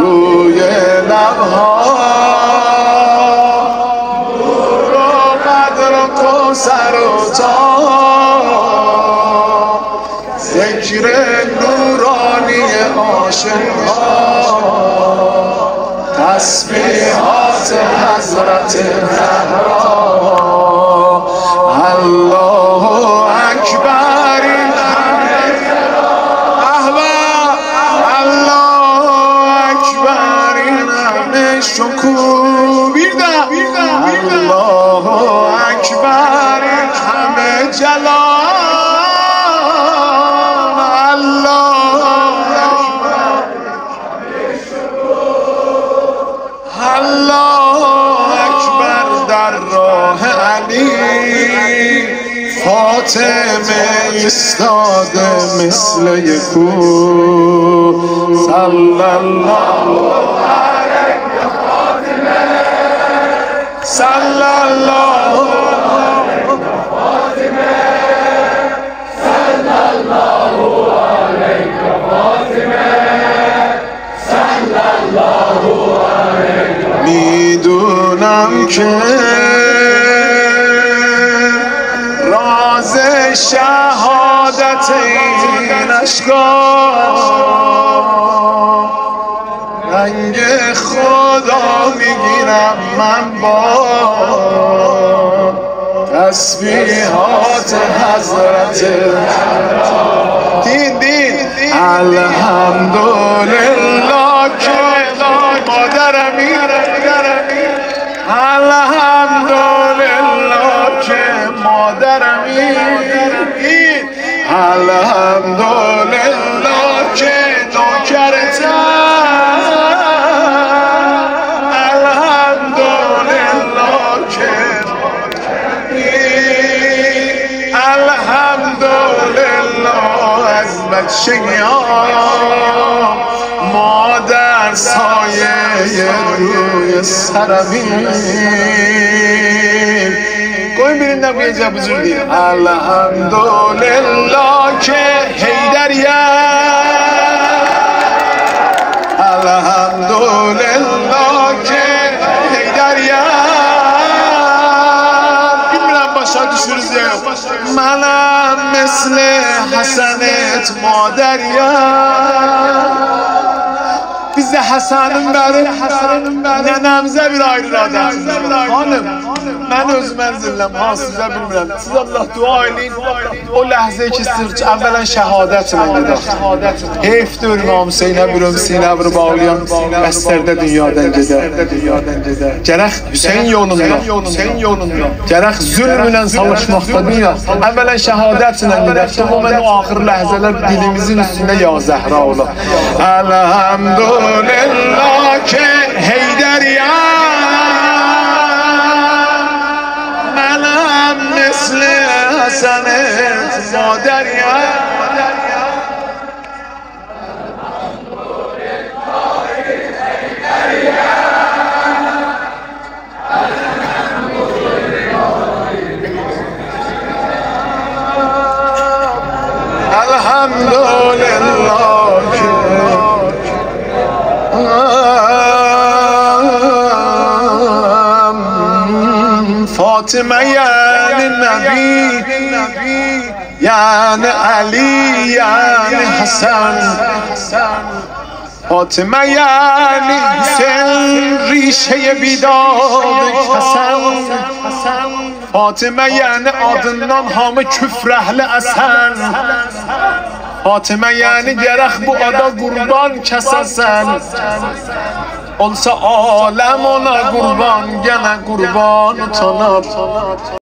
روی لبها. نور و قدر و کوسر و تا. ذکر نورانی عاشقها تسبیحات حضرت زهرا همه شکوه الله اکبر همه جلال الله الله اکبر در راه علی. فاطمه ایستاده مثل یکو صلی الله صلی الله می‌دونم که راز شهادت این اشکا می‌گیرم من با تسبیحات حضرت دین دین. الحمدلله که مادرمی الحمدلله که مادرمی الحمدلله از بچگیام مادر سایه روی سرمین کوئی بریم نگو یه جا بزرگی. الحمدلله که حیدریم منم مثل حسنت مادریم Bizde Hasan'ın benim, nenemize bir ayrı var. Hanım, mən öz mənzilim hansıca bilmirəm. Siz Allah dua eləyin. O ləhzə ki sırç əvvələn şəhadətlə gedək. Heyfdir İmam Hüseynə bürüm, sinə bir bağlayan, əsərdə dünyadan gedək. Gərək Hüseyn yolunda, gərək zülmlə savaşmaqda dünya. Əvvələn şəhadətlə gedək. Bu mən o axır ləhzələr dilimizin üstündə ya Zəhra ola. Elhamdülillah ki Heydər ya حسنت مادریم الحمدلله فاطمه یعنی نبی یعن علی یعنی یعن حسن. فاطمه یعنی حسین ریشه بیداد کسن فاطمه یعنی آدنان همه کفر اهل اصن فاطمه یعنی گرخ بو آدا قربان کسسن اولسا عالم اونا قربان گنه قربان تانا